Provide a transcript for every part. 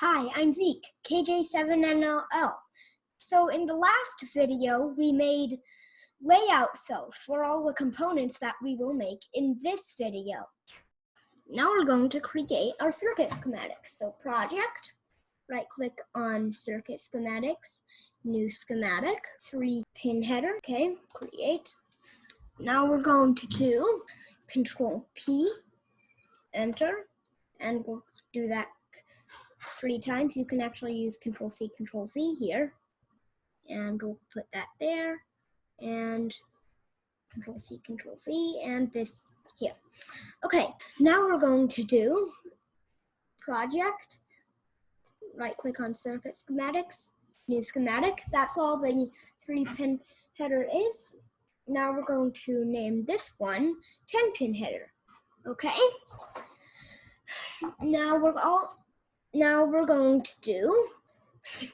Hi, I'm Zeke, KJ7NLL. So in the last video, we made layout cells for all the components that we will make in this video. Now we're going to create our circuit schematics. So project, right click on circuit schematics, new schematic, three pin header, okay, create. Now we're going to do control P, enter, and we'll do that three times. You can actually use control C, control Z here. And we'll put that there and control C, control V, and this here. Okay, now we're going to do project, right click on circuit schematics, new schematic. That's all the three pin header is. Now we're going to name this one 10 pin header. Okay. Now we're all now we're going to do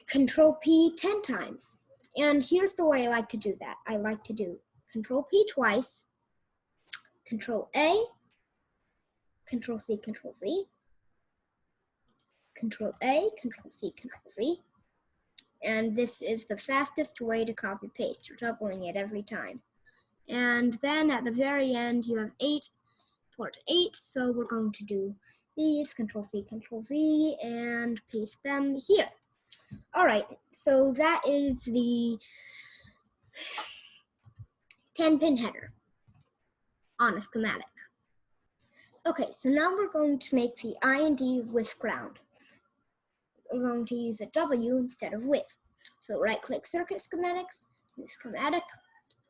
control P 10 times. And here's the way I like to do that. I like to do control P twice, control A, control C, control V, control A, control C, control V. And this is the fastest way to copy paste. You're doubling it every time. And then at the very end, you have eight, port eight. So we're going to do these, control C, control V, and paste them here. All right, so that is the 10 pin header on a schematic. Okay, so now we're going to make the IND with ground. We're going to use a W instead of with. So right click circuit schematics, new schematic,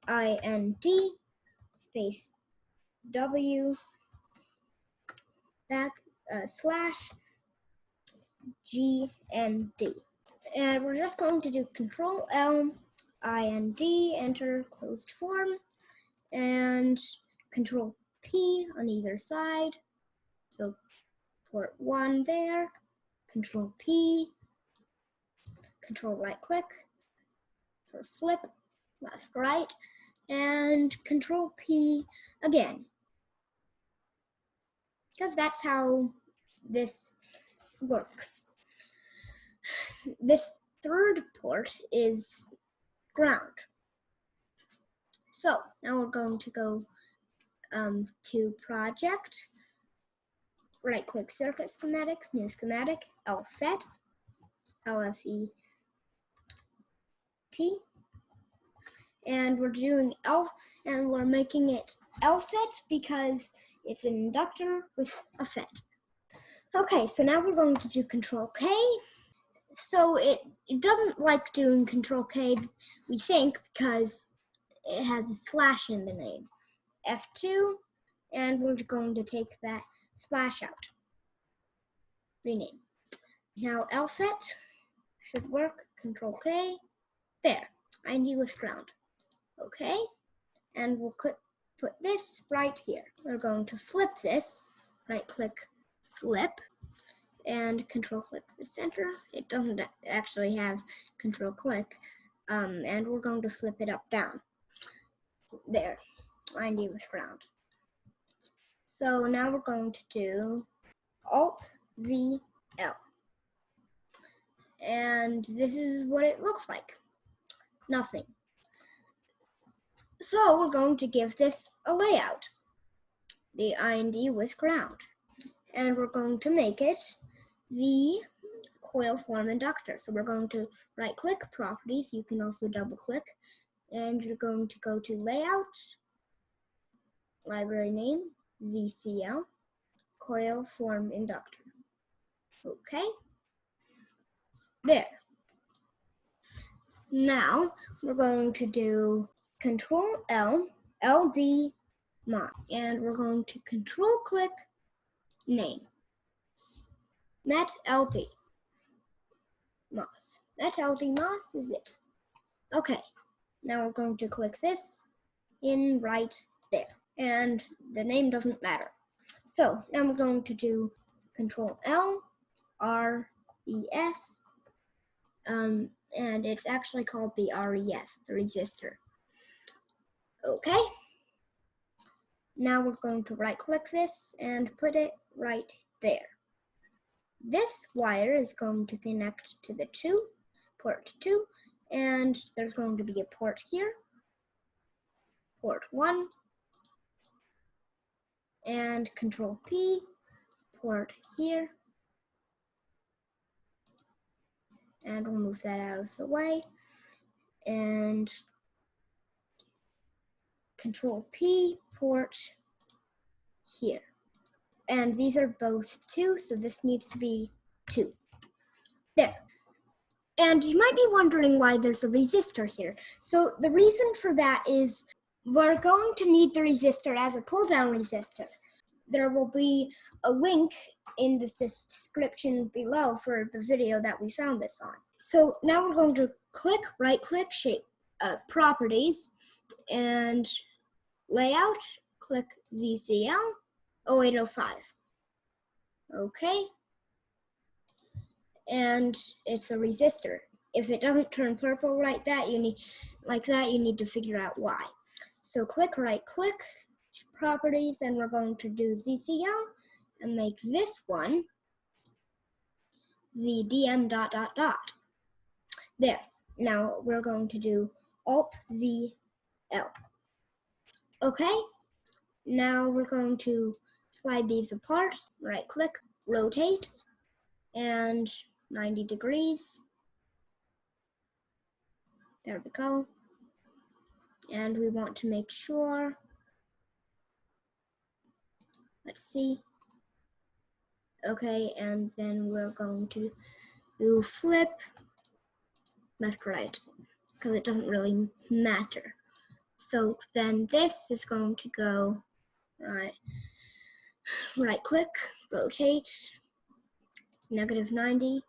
IND, space W, back uh, slash G and D. And we're just going to do Control L, I and D, enter closed form, and Control P on either side. So port one there, Control P, Control right click for flip, left right, and Control P again because that's how this works. This third port is ground. So now we're going to go um, to project, right click circuit schematics, new schematic, LFET, LFET, and we're doing L, and we're making it LFET because it's an inductor with a FET. Okay, so now we're going to do control K. So it, it doesn't like doing control K, we think, because it has a slash in the name. F2, and we're going to take that slash out. Rename. Now LFET should work. Control K. There. I need with ground. Okay. And we'll click put this right here. We're going to flip this, right click flip, and control click the center. It doesn't actually have control click, um, and we're going to flip it up down. There, line D with ground. So now we're going to do Alt V L. And this is what it looks like. Nothing. So we're going to give this a layout, the IND with ground. And we're going to make it the coil form inductor. So we're going to right click properties. You can also double click and you're going to go to layout, library name, ZCL, coil form inductor. Okay. There. Now we're going to do Control L, LD mod, and we're going to control click name. Met LD Moss. Met LDMOS is it. Okay, now we're going to click this in right there. And the name doesn't matter. So now we're going to do Control L, R, E, S, um, and it's actually called the RES, the resistor. Okay. Now we're going to right click this and put it right there. this wire is going to connect to the two, port two, and there's going to be a port here, port one, and control P, port here, and we'll move that out of the way, and control P, port here. And these are both two, so this needs to be two. There. And you might be wondering why there's a resistor here. So the reason for that is we're going to need the resistor as a pull down resistor. There will be a link in the description below for the video that we found this on. So now we're going to click, right click, shape uh, properties and layout, click ZCL 0805. Okay. And it's a resistor. If it doesn't turn purple like that, you need like that, you need to figure out why. So click right click properties and we're going to do ZCL and make this one the DM dot dot dot. There. Now we're going to do Alt Z L. Okay. Now we're going to slide these apart, right click, rotate, and 90 degrees. There we go. And we want to make sure, let's see. Okay, and then we're going to do flip left right because it doesn't really matter. So then this is going to go right right click, rotate, negative 90.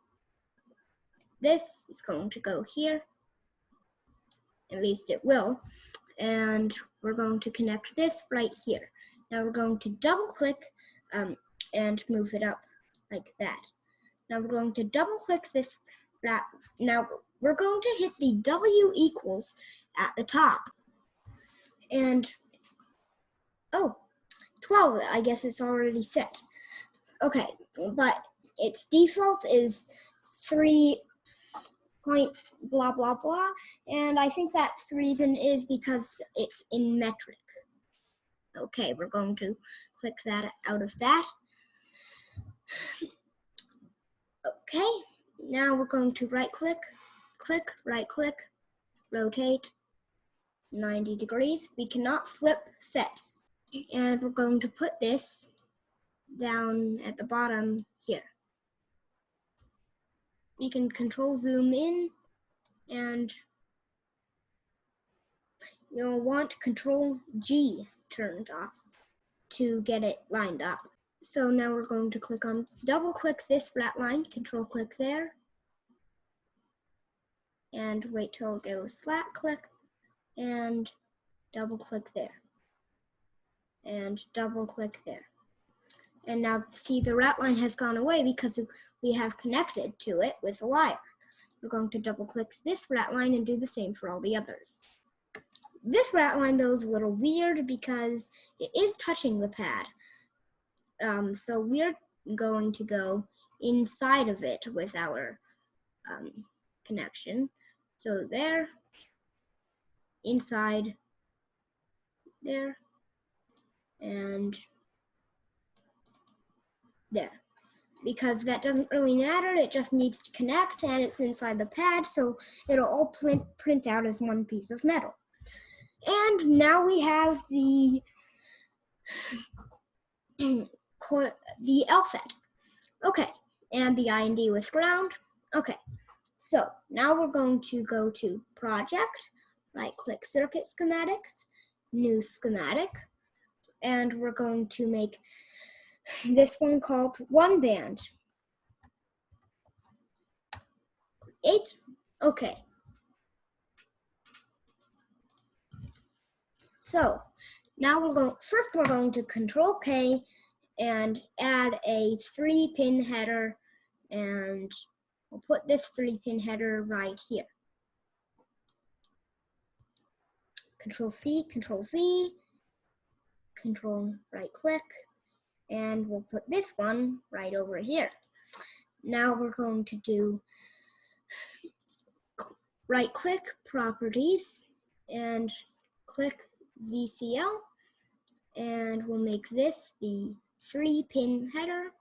This is going to go here, at least it will, and we're going to connect this right here. Now we're going to double click um, and move it up like that. Now we're going to double click this, now we're going to hit the W equals at the top. And, oh, 12, I guess it's already set. Okay, but its default is 3 point blah blah blah, and I think that's reason is because it's in metric. Okay, we're going to click that out of that. Okay, now we're going to right click, click, right click, rotate 90 degrees. We cannot flip sets and we're going to put this down at the bottom here. You can control zoom in and you'll want control G turned off to get it lined up. So now we're going to click on, double click this flat line, control click there, and wait till it goes flat click, and double click there and double click there. And now see the rat line has gone away because we have connected to it with a wire. We're going to double click this rat line and do the same for all the others. This rat line though is a little weird because it is touching the pad. Um, so we're going to go inside of it with our um, connection. So there, inside, there, and there. Because that doesn't really matter, it just needs to connect and it's inside the pad, so it'll all print, print out as one piece of metal. And now we have the the LFET. Okay, and the IND with ground. Okay, so now we're going to go to Project, right-click Circuit Schematics, New Schematic, and we're going to make this one called one band. Eight, okay. So now we're going, first we're going to control K and add a three pin header and we'll put this three pin header right here. Control C, Control V, control right click, and we'll put this one right over here. now we're going to do right click properties and click ZCL and we'll make this the three pin header.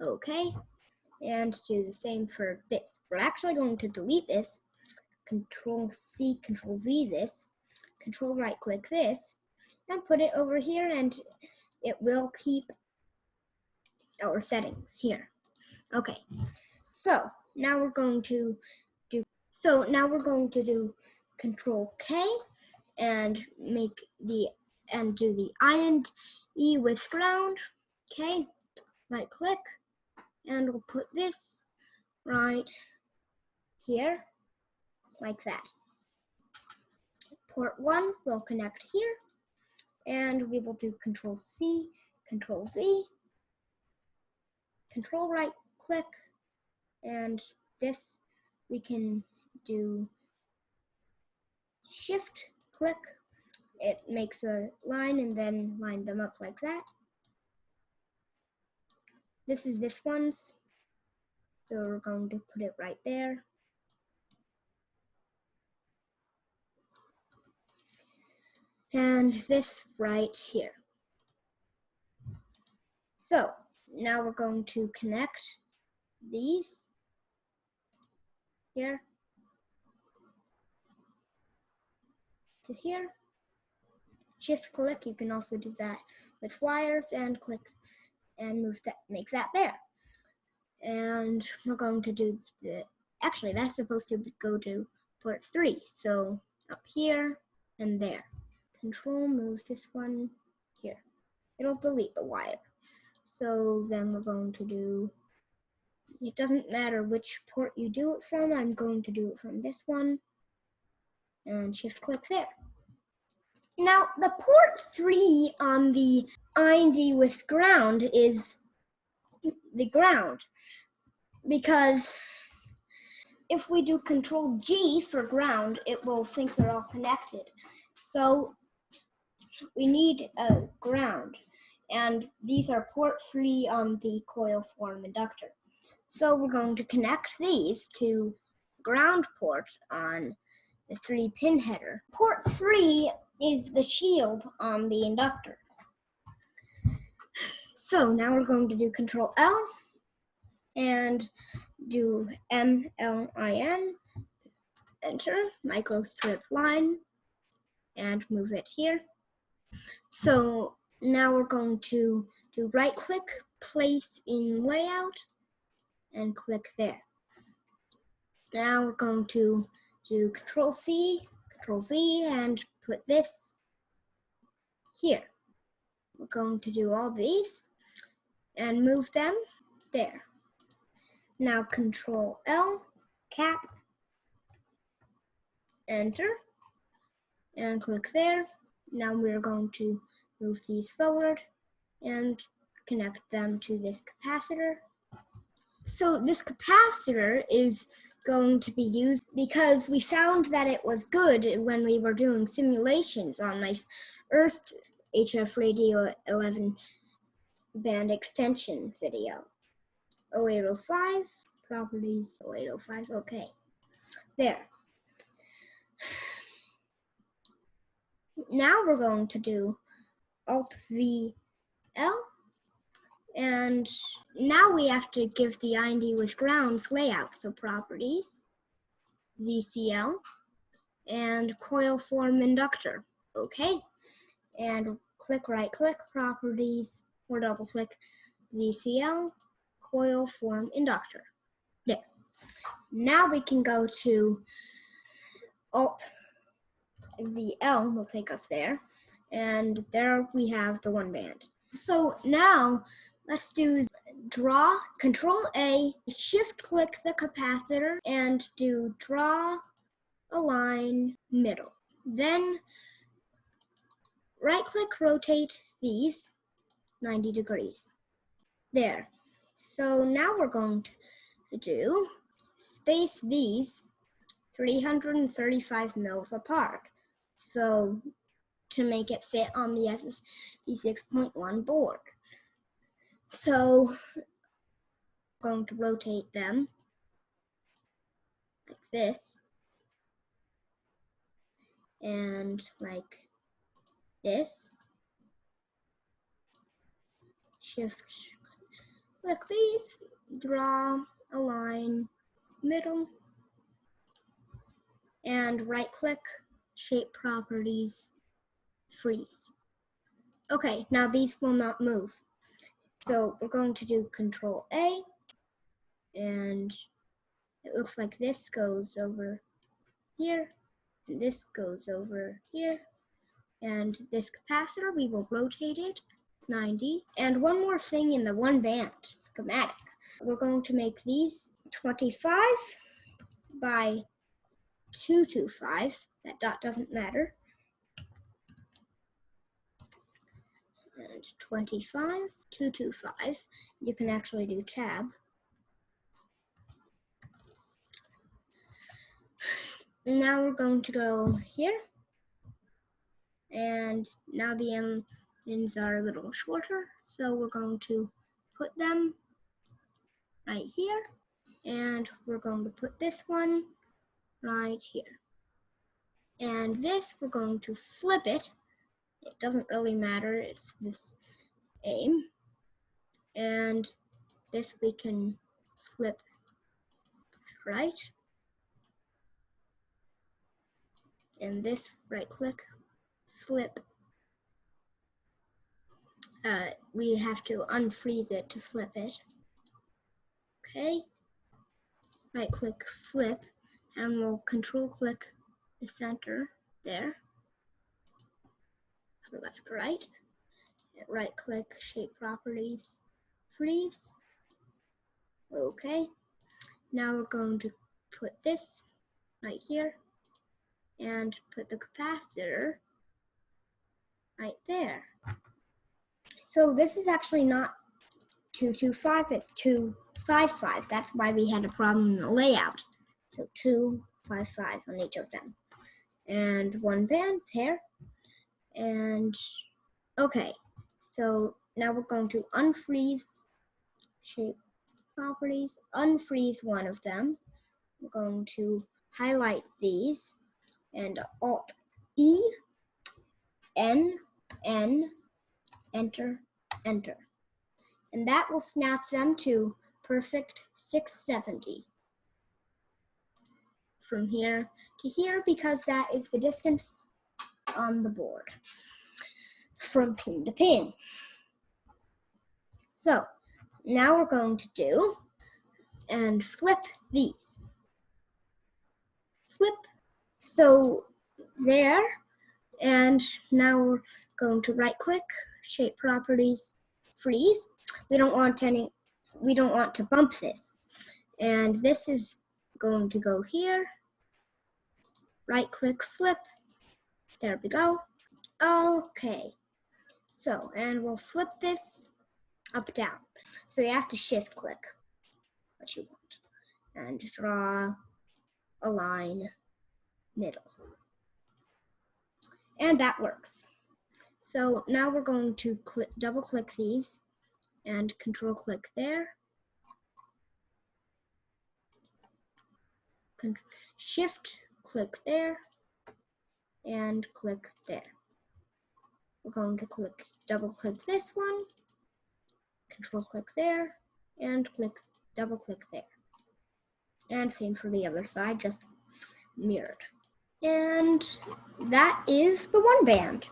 Okay, and do the same for this. We're actually going to delete this, control C, control V this, control right click this, and put it over here and it will keep our settings here. Okay, so now we're going to do, so now we're going to do control K and make the, and do the I and E with ground. Okay, right click, and we'll put this right here, like that. Port one will connect here, and we will do control C, control V, control right click, and this we can do shift click. It makes a line and then line them up like that. This is this one's. So we're going to put it right there. And this right here. So now we're going to connect these here to here. Just click, you can also do that with wires and click and move that, make that there. And we're going to do the, actually that's supposed to go to port three. So up here and there. Control move this one here. It'll delete the wire. So then we're going to do, it doesn't matter which port you do it from, I'm going to do it from this one and shift click there. Now the port three on the IND with ground is the ground because if we do control G for ground, it will think they're all connected. So we need a ground and these are port three on the coil form inductor. So we're going to connect these to ground port on the three pin header. Port three is the shield on the inductor. So now we're going to do control L and do M L I N, enter, microstrip line, and move it here. So now we're going to do right click, place in layout, and click there. Now we're going to do control C, control V, and put this here. We're going to do all these and move them there. Now control L, cap, enter, and click there. Now we're going to move these forward and connect them to this capacitor. So this capacitor is going to be used because we found that it was good when we were doing simulations on my first HF Radio 11 band extension video. 0805, properties 0805, okay. There. Now we're going to do Alt V L. And now we have to give the IND with grounds layout. So properties, ZCL, and coil form inductor. Okay. And click right click properties or double click ZCL, coil form inductor. There. Now we can go to Alt VL will take us there and there we have the one band. So now let's do draw, control A, shift click the capacitor and do draw a line middle. Then right click rotate these 90 degrees. There. So now we're going to do space these 335 mils apart. So to make it fit on the SSB 6.1 board. So going to rotate them like this and like this. Shift click these, draw a line, middle, and right click, shape properties, freeze. Okay, now these will not move. So we're going to do control A and it looks like this goes over here and this goes over here and this capacitor we will rotate it 90 and one more thing in the one band schematic we're going to make these 25 by 225 that dot doesn't matter and 25 225 you can actually do tab now we're going to go here. And now the ends are a little shorter, so we're going to put them right here. And we're going to put this one right here. And this, we're going to flip it. It doesn't really matter, it's this aim. And this we can flip right. And this right click flip uh, we have to unfreeze it to flip it. Okay. Right click flip. And we'll control click the center there for left to right right click shape properties freeze okay now we're going to put this right here and put the capacitor right there. So this is actually not 225, it's 255. That's why we had a problem in the layout. So 255 on each of them. And one band there. And okay, so now we're going to unfreeze shape properties, unfreeze one of them. We're going to highlight these and Alt E, N, N, enter, enter. And that will snap them to perfect 670 from here to here because that is the distance on the board from pin to pin. So now we're going to do and flip these. Flip so there, and now we're going to right click, shape properties, freeze. We don't want any, we don't want to bump this. And this is going to go here, right click, flip, there we go. Okay, so, and we'll flip this up, down. So you have to shift click what you want and draw a line middle. And that works. So now we're going to click, double click these and control click there. Con shift click there and click there. We're going to click double click this one, control click there, and click double click there. And same for the other side, just mirrored. And that is the one band.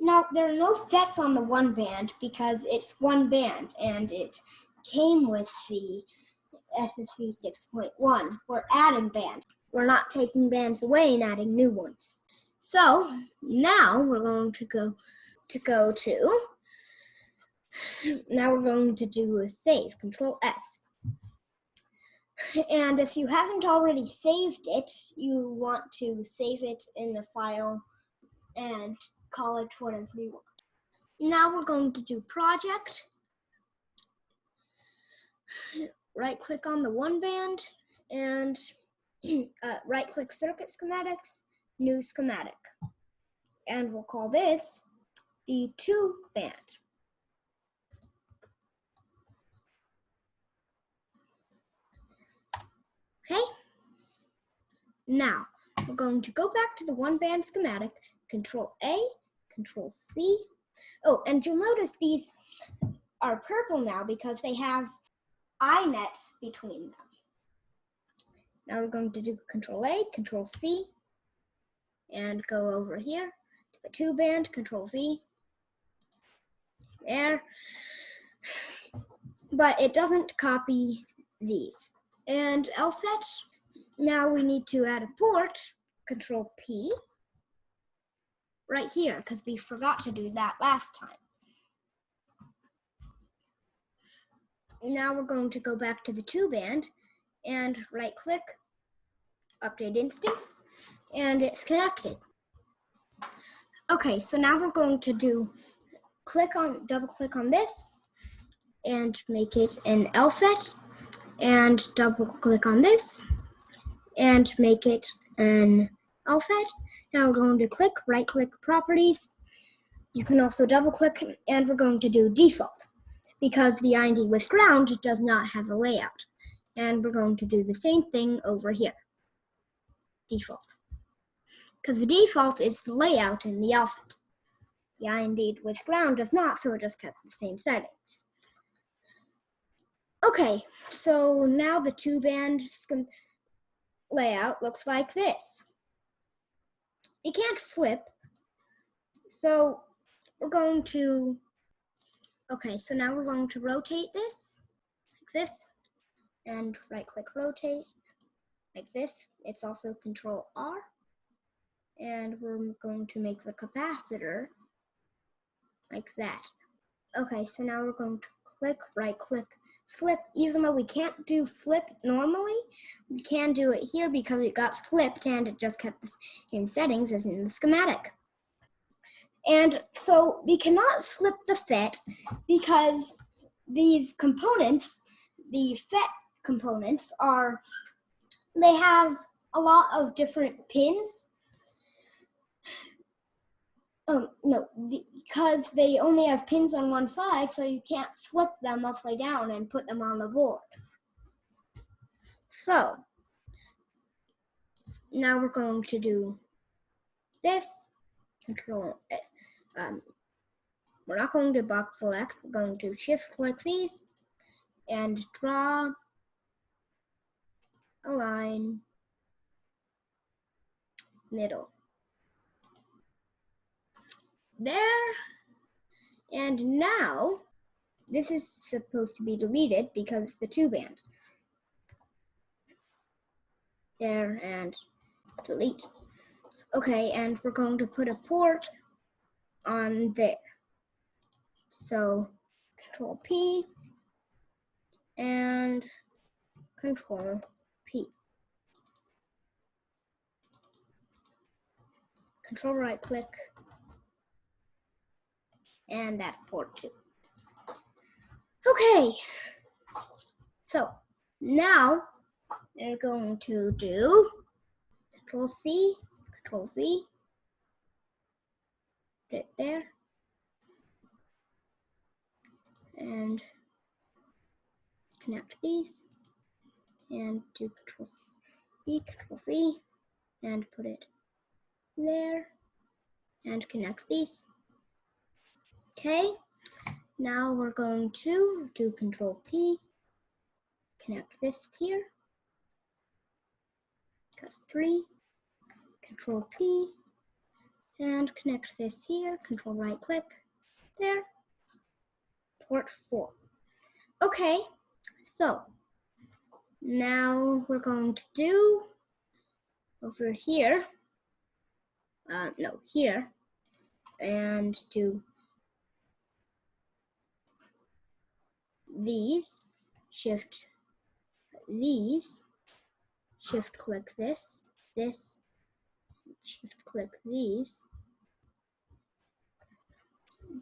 Now, there are no FETs on the one band because it's one band and it came with the SSB 6.1. We're adding bands. We're not taking bands away and adding new ones. So now we're going to go to go to now we're going to do a save, control S. And if you haven't already saved it, you want to save it in the file and call it whatever you want. Now we're going to do project right click on the one band and uh, right click circuit schematics, new schematic. And we'll call this the two band. Okay, now we're going to go back to the one band schematic, control A, control C. Oh, and you'll notice these are purple now because they have iNets between them. Now we're going to do Control A, Control C, and go over here to the two band, Control V. There. But it doesn't copy these. And LFET, now we need to add a port, Control P, right here, because we forgot to do that last time. Now we're going to go back to the two band and right click, update instance, and it's connected. Okay, so now we're going to do click on, double click on this and make it an LFET and double click on this and make it an LFET. Now we're going to click, right click properties. You can also double click and we're going to do default because the IND with ground does not have a layout. And we're going to do the same thing over here, default. Because the default is the layout in the LFET. The IND with ground does not, so it just kept the same settings. Okay, so now the two band layout looks like this. It can't flip, so we're going to Okay, so now we're going to rotate this like this and right click rotate like this. It's also control R and we're going to make the capacitor like that. Okay, so now we're going to click, right click, flip. Even though we can't do flip normally, we can do it here because it got flipped and it just kept the same settings as in the schematic. And so we cannot flip the FET because these components, the FET components, are, they have a lot of different pins. Um, no, because they only have pins on one side, so you can't flip them upside down and put them on the board. So, now we're going to do this, control um, we're not going to box select, we're going to shift click these and draw a line middle. There. And now, this is supposed to be deleted because it's the two band. There and delete. Okay, and we're going to put a port on there. So control P and control P. Control right click and that's port two. Okay, so now we're going to do control C, control V, right there. And connect these. And do control C, control C. And put it there. And connect these. Okay, now we're going to do control P, connect this here, press three, control P, and connect this here, control right click, there, port four. Okay, so now we're going to do over here, uh, no, here, and do these, shift these, shift click this, this, shift click these,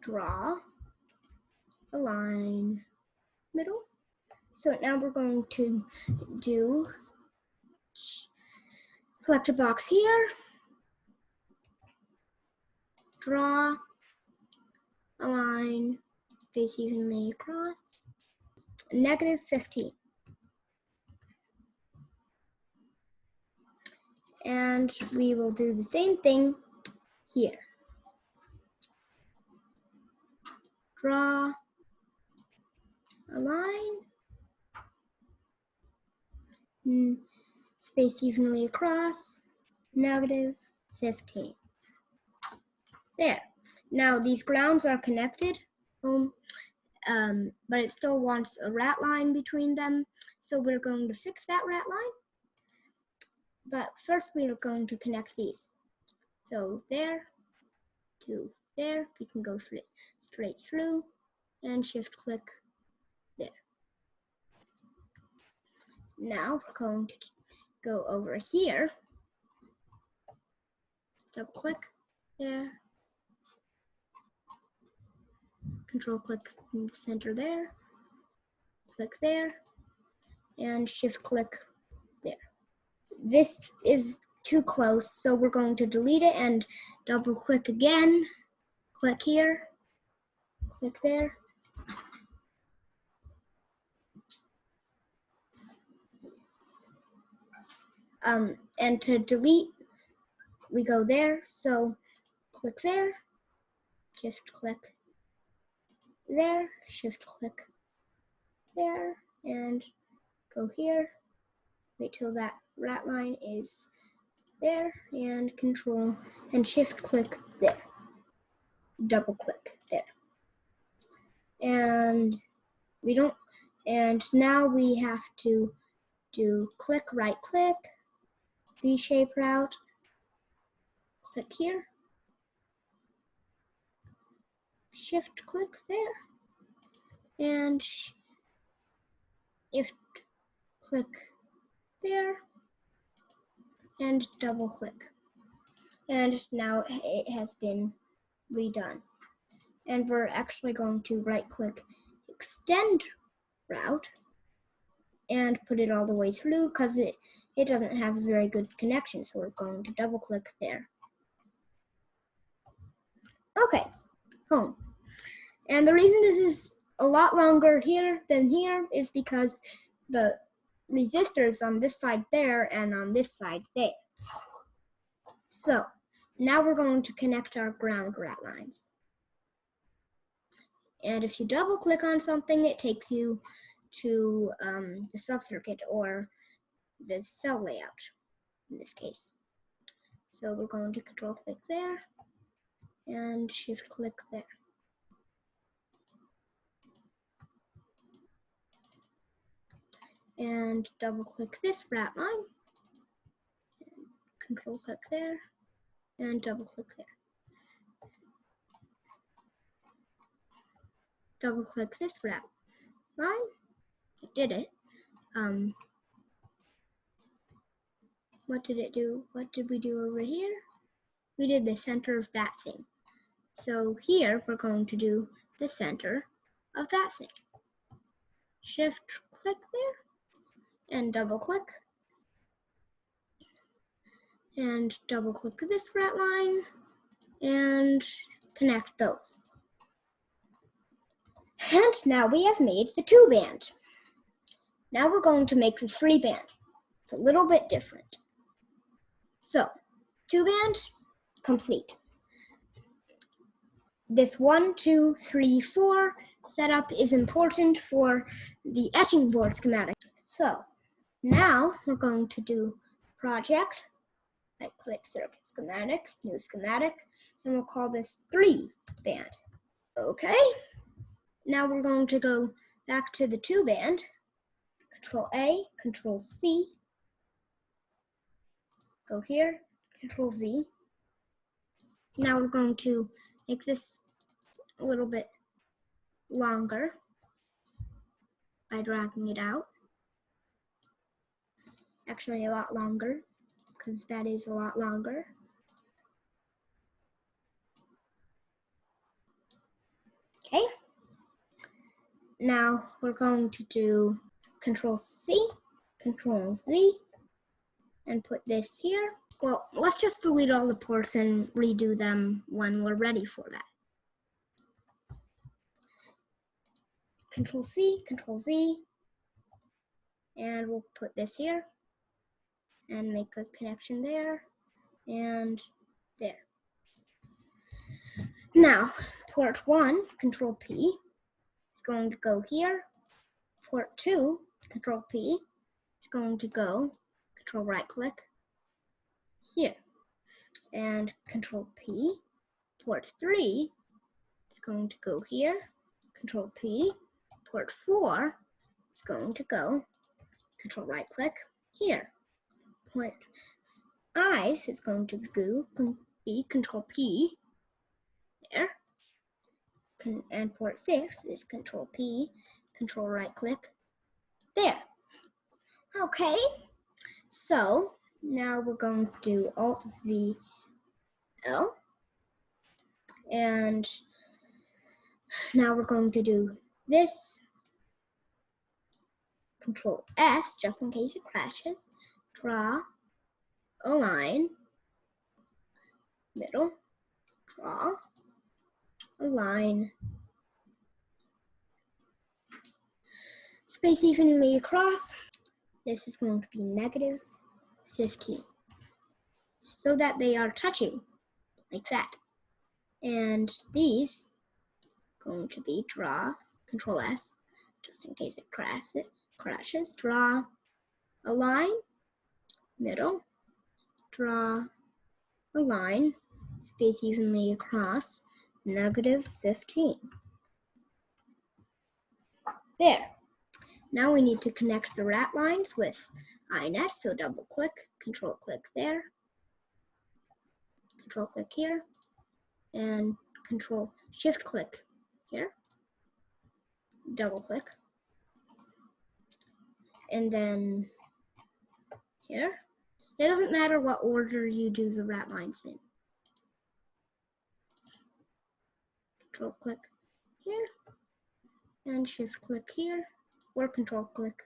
draw a line middle. So now we're going to do a box here, draw a line face evenly across, negative 15. And we will do the same thing here. Draw a line, mm, space evenly across, negative 15. There. Now these grounds are connected, um, um, but it still wants a rat line between them. So we're going to fix that rat line. But first we are going to connect these. So there to there, we can go straight, straight through and shift click there. Now we're going to go over here, double click there, control click center there, click there, and shift click there. This is too close, so we're going to delete it and double click again, click here, click there. Um, and to delete, we go there, so click there, just click there, shift click there, and go here. Wait till that rat line is there, and control and shift click there. Double click there. And we don't, and now we have to do click, right click, V-shape route, click here, shift click there and if click there and double click. And now it has been redone and we're actually going to right click extend route and put it all the way through because it it doesn't have a very good connection so we're going to double click there okay home and the reason this is a lot longer here than here is because the resistors on this side there and on this side there. So now we're going to connect our ground rat lines. And if you double click on something, it takes you to um, the sub-circuit or the cell layout in this case. So we're going to control click there and shift click there. and double click this rat line. Control click there and double click there. Double click this line. It did it. Um, what did it do? What did we do over here? We did the center of that thing. So here we're going to do the center of that thing. Shift click there and double click and double click this rat line and connect those. And now we have made the two band. Now we're going to make the three band. It's a little bit different. So, two band, complete. This one, two, three, four setup is important for the etching board schematic. So, now we're going to do project. I click circuit schematics, new schematic, and we'll call this three band. Okay. Now we're going to go back to the two band. Control A, Control C. Go here, Control V. Now we're going to make this a little bit longer by dragging it out actually a lot longer because that is a lot longer. Okay. Now we're going to do Control C, Control Z, and put this here. Well, let's just delete all the ports and redo them when we're ready for that. Control C, Control V, and we'll put this here and make a connection there and there. Now, port 1, Control P, going to go here. Port 2, Control P, it's going to go, Control right click, here. And Control P, port 3, it's going to go here. Control P, port 4, it's going to go, Control right click, here. Port 5 is going to go, be Control P, there. And port 6 is Control P, Control right click, there. Okay, so now we're going to do Alt V L. And now we're going to do this. Control S, just in case it crashes. Draw a line, middle, draw line, space evenly across. This is going to be negative 15. So that they are touching, like that. And these going to be draw, control S, just in case it crashes, draw a line, middle, draw a line, space evenly across, negative 15. There. Now we need to connect the rat lines with iNet, so double click, control click there, control click here, and control shift click here, double click, and then here. It doesn't matter what order you do the rat lines in. Control click here and shift click here or control click.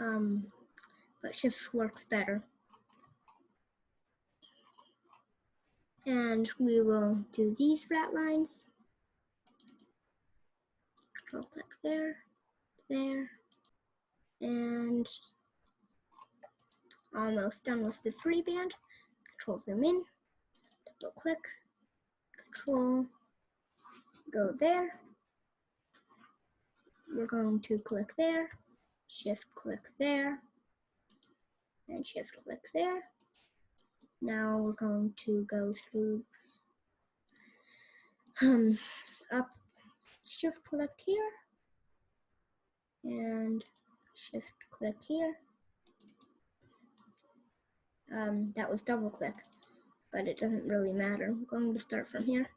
Um, but shift works better. And we will do these rat lines. Control click there, there, and almost done with the free band. Control zoom in, double click, control, go there. We're going to click there, shift click there, and shift click there. Now we're going to go through um, up, shift click here, and shift click here. Um, that was double click but it doesn't really matter. I'm going to start from here.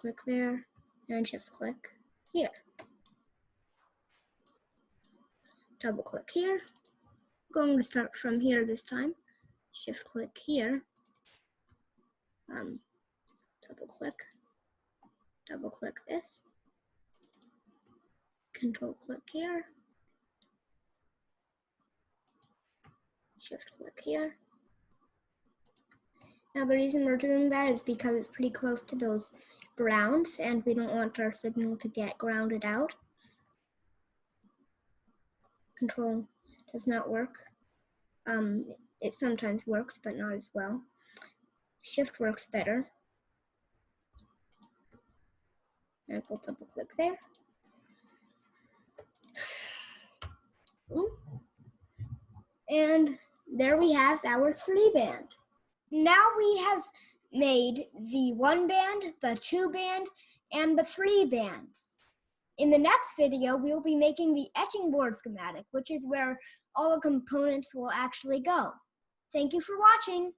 Click there and shift click here. Double click here. I'm going to start from here this time. Shift click here. Um, double click. Double click this. Control click here. Shift click here. Now the reason we're doing that is because it's pretty close to those grounds and we don't want our signal to get grounded out. Control does not work. Um, it sometimes works, but not as well. Shift works better. And we'll double click there. And there we have our three band now we have made the one band, the two band, and the three bands. In the next video, we'll be making the etching board schematic, which is where all the components will actually go. Thank you for watching.